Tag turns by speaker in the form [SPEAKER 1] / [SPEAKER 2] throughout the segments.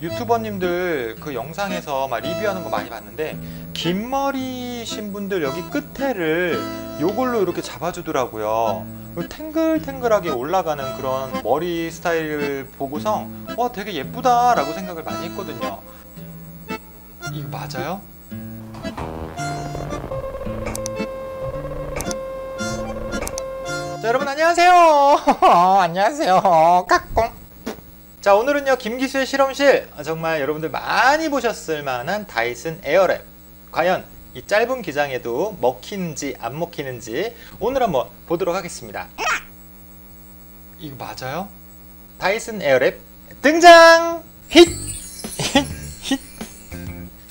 [SPEAKER 1] 유튜버님들 그 영상에서 막 리뷰하는 거 많이 봤는데 긴 머리신 분들 여기 끝에를 요걸로 이렇게 잡아주더라고요. 그 탱글탱글하게 올라가는 그런 머리 스타일을 보고서 와 되게 예쁘다 라고 생각을 많이 했거든요. 이거 맞아요? 자 여러분 안녕하세요. 안녕하세요. 까꿍. 자 오늘은요 김기수의 실험실 아, 정말 여러분들 많이 보셨을 만한 다이슨 에어랩 과연 이 짧은 기장에도 먹히는지 안 먹히는지 오늘 한번 보도록 하겠습니다 이거 맞아요? 다이슨 에어랩 등장! 힛! 힛!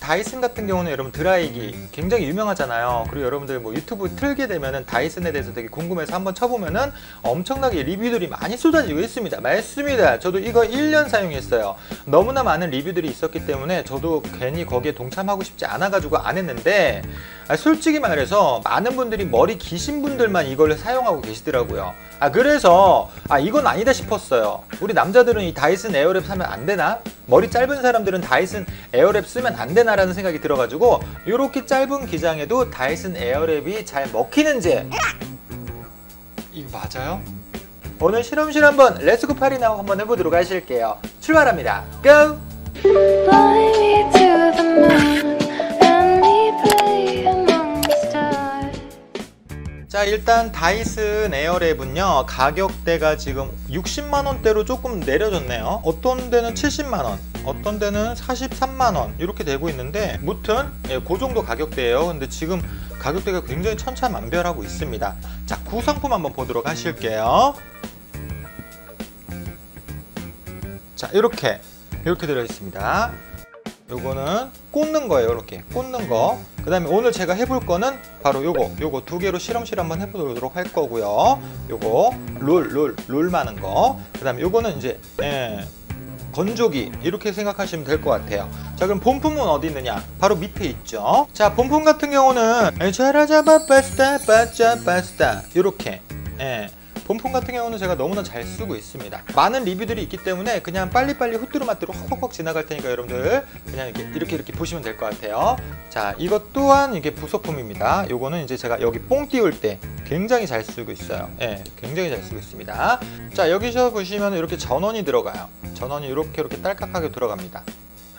[SPEAKER 1] 다이슨 같은 경우는 여러분 드라이기 굉장히 유명하잖아요. 그리고 여러분들 뭐 유튜브 틀게 되면은 다이슨에 대해서 되게 궁금해서 한번 쳐보면은 엄청나게 리뷰들이 많이 쏟아지고 있습니다. 맞습니다. 저도 이거 1년 사용했어요. 너무나 많은 리뷰들이 있었기 때문에 저도 괜히 거기에 동참하고 싶지 않아 가지고 안 했는데 아, 솔직히 말해서 많은 분들이 머리 기신 분들만 이걸 사용하고 계시더라고요. 아 그래서 아 이건 아니다 싶었어요. 우리 남자들은 이 다이슨 에어랩 사면 안 되나? 머리 짧은 사람들은 다이슨 에어랩 쓰면 안 되나 라는 생각이 들어가지고 이렇게 짧은 기장에도 다이슨 에어랩이 잘 먹히는지 이거 맞아요? 오늘 실험실 한번 let's go party now 한번 해보도록 하실게요. 출발합니다.
[SPEAKER 2] go!
[SPEAKER 1] 자 일단 다이슨 에어랩은요 가격대가 지금 60만원대로 조금 내려졌네요. 어떤 데는 70만원 어떤 데는 43만원 이렇게 되고 있는데 무튼 예, 그 정도 가격대예요. 근데 지금 가격대가 굉장히 천차만별하고 있습니다. 자 구성품 한번 보도록 하실게요. 자 이렇게 이렇게 들어 있습니다 요거는 꽂는 거예요 이렇게. 꽂는 거그 다음에 오늘 제가 해볼 거는 바로 요거. 요거 두 개로 실험실 한번 해보도록 할 거고요. 요거 롤 롤 롤 많은 거그 다음에 요거는 이제 예, 건조기. 이렇게 생각하시면 될 것 같아요. 자 그럼 본품은 어디 있느냐? 바로 밑에 있죠. 자 본품 같은 경우는 자라자바 빠스타 빠짜 빠스타. 이렇게. 예. 본품 같은 경우는 제가 너무나 잘 쓰고 있습니다. 많은 리뷰들이 있기 때문에 그냥 빨리빨리 후뚜루마뚜루 헉헉헉 지나갈 테니까 여러분들 그냥 이렇게 이렇게, 이렇게 보시면 될 것 같아요. 자, 이것 또한 이게 부속품입니다. 요거는 이제 제가 여기 뽕 띄울 때 굉장히 잘 쓰고 있어요. 예, 굉장히 잘 쓰고 있습니다. 자, 여기서 보시면 이렇게 전원이 들어가요. 전원이 이렇게 이렇게 딸깍하게 들어갑니다.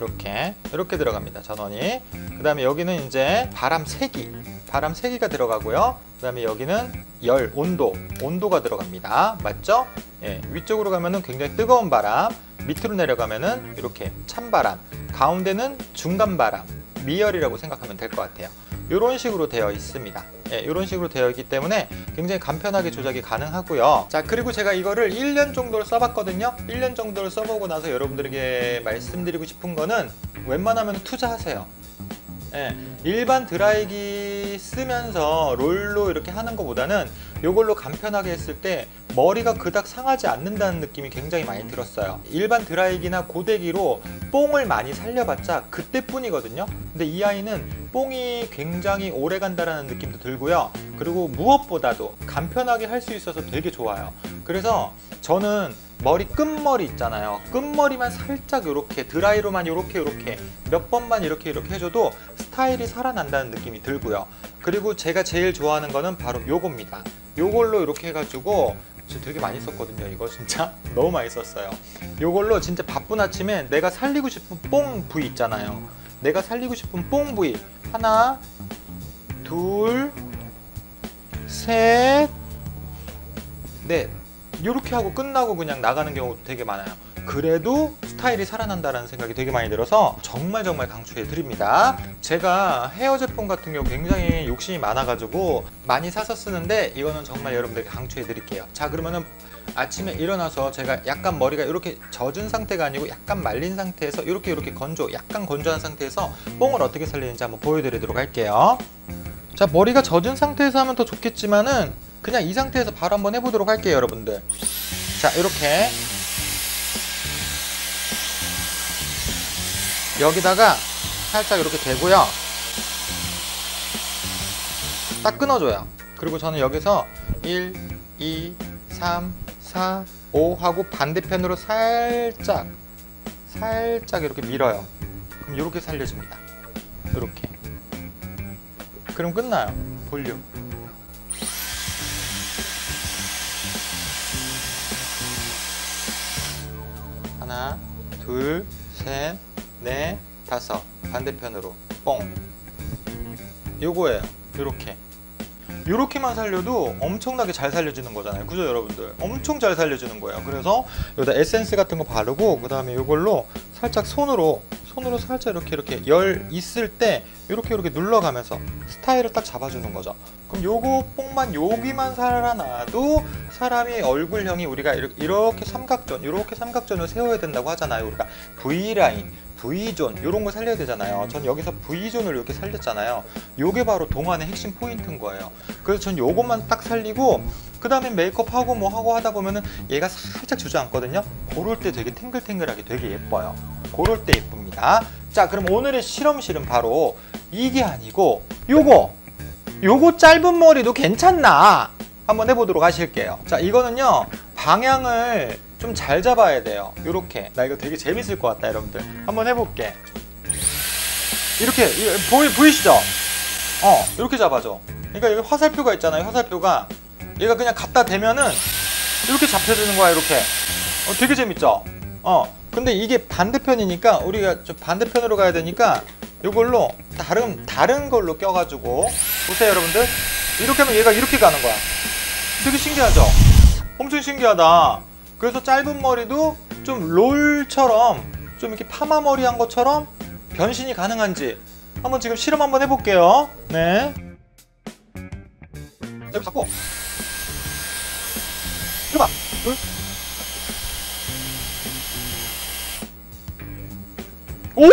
[SPEAKER 1] 이렇게 이렇게 들어갑니다 전원이 그 다음에 여기는 이제 바람 세기 바람 세기가 들어가고요 그 다음에 여기는 열 온도 온도가 들어갑니다 맞죠 예, 위쪽으로 가면은 굉장히 뜨거운 바람 밑으로 내려가면은 이렇게 찬바람 가운데는 중간 바람 미열이라고 생각하면 될 것 같아요 이런 식으로 되어 있습니다. 예, 이런 식으로 되어 있기 때문에 굉장히 간편하게 조작이 가능하고요. 자, 그리고 제가 이거를 1년 정도를 써봤거든요. 1년 정도를 써보고 나서 여러분들에게 말씀드리고 싶은 거는 웬만하면 투자하세요. 예, 일반 드라이기 쓰면서 롤로 이렇게 하는 것보다는 이걸로 간편하게 했을 때 머리가 그닥 상하지 않는다는 느낌이 굉장히 많이 들었어요. 일반 드라이기나 고데기로 뽕을 많이 살려봤자 그때뿐이거든요. 근데 이 아이는 뽕이 굉장히 오래 간다라는 느낌도 들고요. 그리고 무엇보다도 간편하게 할 수 있어서 되게 좋아요. 그래서 저는 머리 끝머리 있잖아요. 끝머리만 살짝 이렇게 드라이로만 이렇게 이렇게 몇 번만 이렇게 이렇게 해줘도 스타일이 살아난다는 느낌이 들고요. 그리고 제가 제일 좋아하는 거는 바로 요겁니다. 요걸로 이렇게 해가지고 되게 많이 썼거든요. 이거 진짜 너무 많이 썼어요. 요걸로 진짜 바쁜 아침에 내가 살리고 싶은 뽕 부위 있잖아요. 내가 살리고 싶은 뽕 부위 하나, 둘, 셋, 넷 이렇게 하고 끝나고 그냥 나가는 경우도 되게 많아요. 그래도 스타일이 살아난다는 생각이 되게 많이 들어서 정말 정말 강추해 드립니다. 제가 헤어 제품 같은 경우 굉장히 욕심이 많아 가지고 많이 사서 쓰는데 이거는 정말 여러분들께 강추해 드릴게요. 자 그러면은 아침에 일어나서 제가 약간 머리가 이렇게 젖은 상태가 아니고 약간 말린 상태에서 이렇게 이렇게 건조, 약간 건조한 상태에서 뽕을 어떻게 살리는지 한번 보여드리도록 할게요. 자 머리가 젖은 상태에서 하면 더 좋겠지만은 그냥 이 상태에서 바로 한번 해보도록 할게요 여러분들 자 이렇게 여기다가 살짝 이렇게 대고요 딱 끊어줘요 그리고 저는 여기서 1, 2, 3, 4, 5 하고 반대편으로 살짝 살짝 이렇게 밀어요. 그럼 이렇게 살려집니다. 이렇게. 그럼 끝나요. 볼륨. 하나, 둘, 셋, 넷, 다섯. 반대편으로 뻥. 요거예요. 요렇게. 요렇게만 살려도 엄청나게 잘 살려주는 거잖아요. 그죠, 여러분들? 엄청 잘 살려주는 거예요. 그래서 여기다 에센스 같은 거 바르고 그 다음에 요걸로 살짝 손으로 손으로 살짝 이렇게 이렇게 열 있을 때 이렇게 이렇게 눌러가면서 스타일을 딱 잡아주는 거죠. 그럼 요거 뽕만 여기만 살아나도 사람이 얼굴형이 우리가 이렇게, 삼각존, 이렇게 삼각존을 세워야 된다고 하잖아요. 우리가 V 라인, V존 이런 거 살려야 되잖아요. 전 여기서 V존을 이렇게 살렸잖아요. 요게 바로 동안의 핵심 포인트인 거예요. 그래서 전 요것만 딱 살리고 그 다음에 메이크업 하고 뭐 하고 하다 보면은 얘가 살짝 주저앉거든요. 그럴 때 되게 탱글탱글하게 되게 예뻐요. 그럴 때 예쁩니다. 자, 그럼 오늘의 실험실은 바로 이게 아니고 요거 요거 짧은 머리도 괜찮나? 한번 해보도록 하실게요. 자, 이거는요 방향을 좀 잘 잡아야 돼요. 요렇게 나 이거 되게 재밌을 것 같다, 여러분들. 한번 해볼게. 이렇게 이- 보이 보이시죠? 어, 이렇게 잡아줘. 그러니까 여기 화살표가 있잖아요. 화살표가 얘가 그냥 갖다 대면은 이렇게 잡혀주는 거야. 이렇게. 어, 되게 재밌죠? 어. 근데 이게 반대편이니까 우리가 좀 반대편으로 가야 되니까 이걸로 다른 다른 걸로 껴가지고 보세요, 여러분들. 이렇게 하면 얘가 이렇게 가는 거야. 되게 신기하죠? 엄청 신기하다. 그래서 짧은 머리도 좀 롤처럼 좀 이렇게 파마 머리 한 것처럼 변신이 가능한지 한번 지금 실험 한번 해볼게요. 네. 자, 여기 잡고. 들어봐. 둘. 오!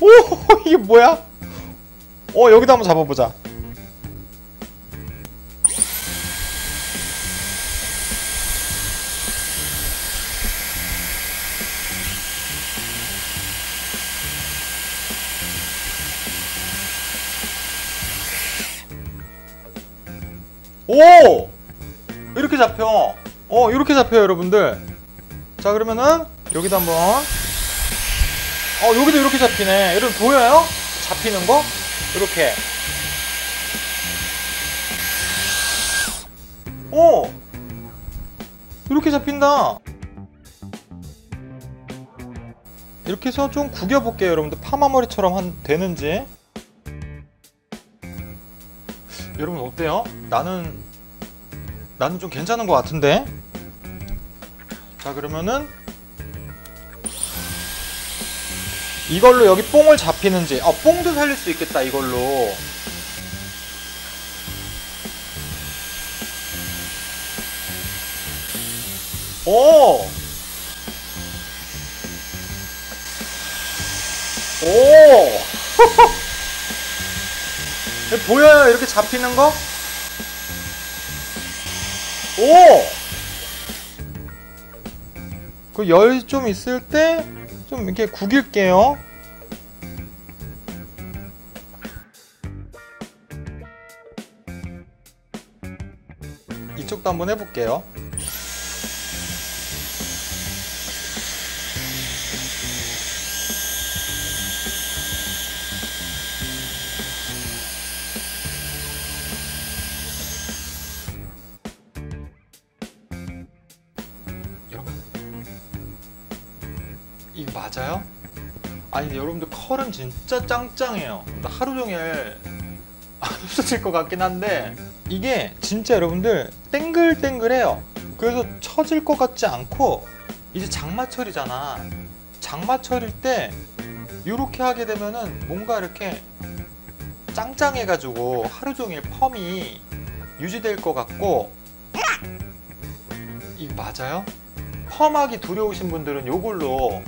[SPEAKER 1] 오! 이게 뭐야? 어, 여기도 한번 잡아보자. 오! 이렇게 잡혀. 어, 이렇게 잡혀요, 여러분들. 자, 그러면은 여기도 한번. 어, 여기도 이렇게 잡히네. 여러분 보여요? 잡히는 거? 이렇게. 오! 이렇게 잡힌다. 이렇게 해서 좀 구겨볼게요, 여러분들. 파마머리처럼 한, 되는지. 여러분 어때요? 나는 나는 좀 괜찮은 것 같은데. 자 그러면은 이걸로 여기 뽕을 잡히는지. 아 뽕도 살릴 수 있겠다 이걸로. 오. 오. 보여요? 이렇게 잡히는 거? 오! 그 열 좀 있을 때 좀 이렇게 구길게요. 이쪽도 한번 해볼게요. 컬은 진짜 짱짱해요. 나 하루 종일 안 없어질 것 같긴 한데 이게 진짜 여러분들 땡글땡글해요. 그래서 처질 것 같지 않고 이제 장마철이잖아. 장마철일 때 이렇게 하게 되면은 뭔가 이렇게 짱짱해 가지고 하루 종일 펌이 유지될 것 같고. 이거 맞아요? 펌하기 두려우신 분들은 이걸로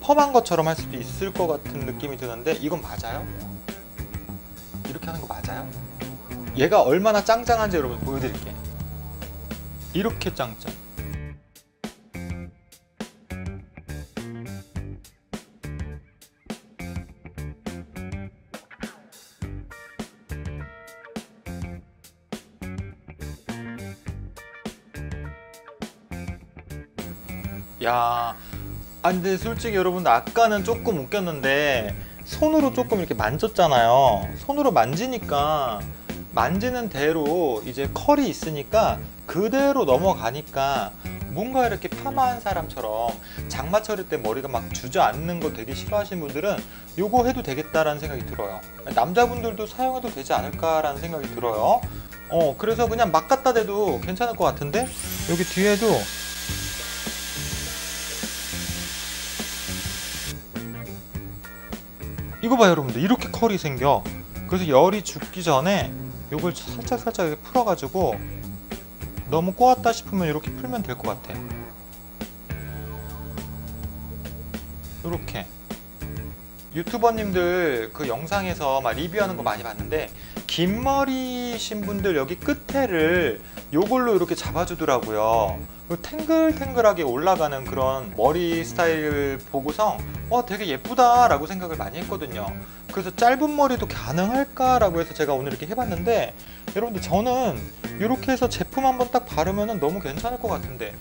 [SPEAKER 1] 펌한 것처럼 할 수도 있을 것 같은 느낌이 드는데 이건 맞아요? 이렇게 하는 거 맞아요? 얘가 얼마나 짱짱한지 여러분 보여드릴게 이렇게 짱짱 야 아 근데 솔직히 여러분들 아까는 조금 웃겼는데 손으로 조금 이렇게 만졌잖아요. 손으로 만지니까 만지는 대로 이제 컬이 있으니까 그대로 넘어가니까 뭔가 이렇게 파마한 사람처럼 장마철일 때 머리가 막 주저앉는 거 되게 싫어하시는 분들은 요거 해도 되겠다라는 생각이 들어요. 남자분들도 사용해도 되지 않을까라는 생각이 들어요. 어, 그래서 그냥 막 갖다 대도 괜찮을 것 같은데 여기 뒤에도 이거 봐요 여러분들. 이렇게 컬이 생겨. 그래서 열이 죽기 전에 요걸 살짝 살짝 풀어가지고 너무 꼬았다 싶으면 이렇게 풀면 될 것 같아. 이렇게 유튜버님들 그 영상에서 막 리뷰하는 거 많이 봤는데 긴 머리신 분들 여기 끝에를 요걸로 이렇게 잡아주더라고요. 그 탱글탱글하게 올라가는 그런 머리 스타일 보고서 와 되게 예쁘다 라고 생각을 많이 했거든요. 그래서 짧은 머리도 가능할까 라고 해서 제가 오늘 이렇게 해봤는데 여러분들 저는 이렇게 해서 제품 한번 딱 바르면 너무 괜찮을 것 같은데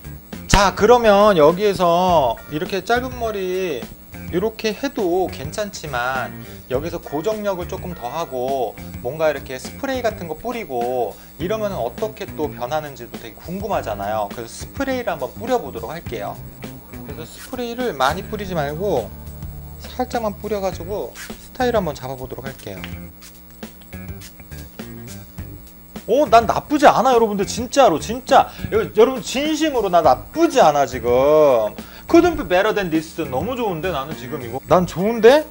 [SPEAKER 1] 자 그러면 여기에서 이렇게 짧은 머리 이렇게 해도 괜찮지만 여기서 고정력을 조금 더 하고 뭔가 이렇게 스프레이 같은 거 뿌리고 이러면 어떻게 또 변하는지도 되게 궁금하잖아요. 그래서 스프레이를 한번 뿌려보도록 할게요. 그래서 스프레이를 많이 뿌리지 말고 살짝만 뿌려가지고 스타일 한번 잡아보도록 할게요. 오, 난 나쁘지 않아, 여러분들. 진짜로, 진짜. 여- 여러분, 진심으로 나 나쁘지 않아, 지금. Couldn't be better than this. 너무 좋은데, 나는 지금 이거. 난 좋은데?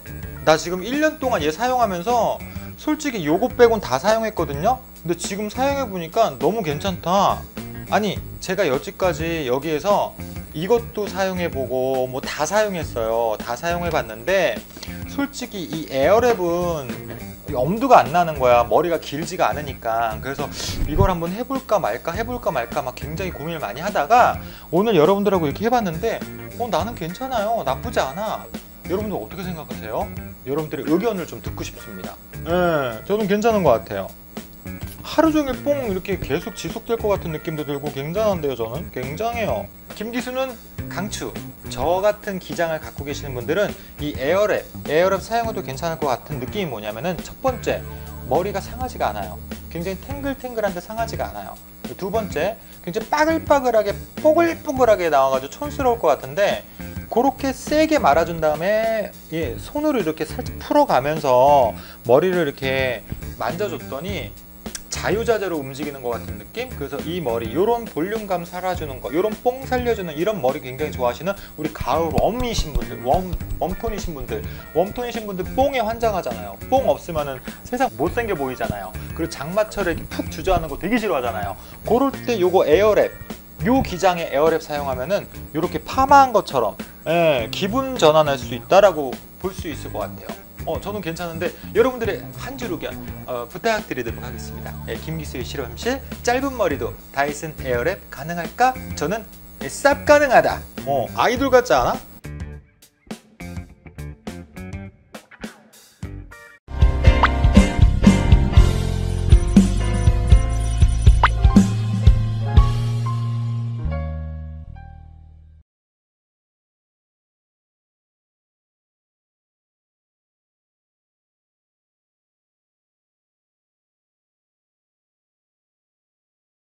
[SPEAKER 1] 나 지금 1년 동안 얘 사용하면서 솔직히 요거 빼곤 다 사용했거든요? 근데 지금 사용해보니까 너무 괜찮다. 아니, 제가 여지까지 여기에서 이것도 사용해보고 뭐 다 사용했어요. 다 사용해봤는데 솔직히 이 에어랩은 엄두가 안 나는 거야. 머리가 길지가 않으니까. 그래서 이걸 한번 해볼까 말까 해볼까 말까 막 굉장히 고민을 많이 하다가 오늘 여러분들하고 이렇게 해봤는데 어 나는 괜찮아요. 나쁘지 않아. 여러분들 어떻게 생각하세요? 여러분들의 의견을 좀 듣고 싶습니다. 예, 저는 괜찮은 것 같아요. 하루 종일 뽕 이렇게 계속 지속될 것 같은 느낌도 들고 굉장한데요, 저는 굉장해요. 김기수는 강추. 저 같은 기장을 갖고 계시는 분들은 이 에어랩, 에어랩 사용해도 괜찮을 것 같은 느낌이 뭐냐면은 첫 번째 머리가 상하지가 않아요. 굉장히 탱글탱글한데 상하지가 않아요. 두 번째 굉장히 빠글빠글하게 뽀글뽀글하게 나와가지고 촌스러울 것 같은데 그렇게 세게 말아준 다음에 예, 손으로 이렇게 살짝 풀어가면서 머리를 이렇게 만져줬더니 자유자재로 움직이는 것 같은 느낌? 그래서 이 머리, 요런 볼륨감 살아주는 거, 요런 뽕 살려주는 이런 머리 굉장히 좋아하시는 우리 가을 웜이신 분들, 웜, 웜톤이신 분들, 웜톤이신 분들 뽕에 환장하잖아요. 뽕 없으면은 세상 못생겨 보이잖아요. 그리고 장마철에 푹 주저하는 거 되게 싫어하잖아요. 그럴 때 요거 에어랩, 요 기장의 에어랩 사용하면은 이렇게 파마한 것처럼 예, 기분 전환할 수 있다라고 볼 수 있을 것 같아요. 어, 저는 괜찮은데 여러분들의 한 줄 의견 어, 부탁드리도록 하겠습니다. 예, 김기수의 실험실 짧은 머리도 다이슨 에어랩 가능할까? 저는 예, 쌉 가능하다. 어, 아이돌 같지 않아?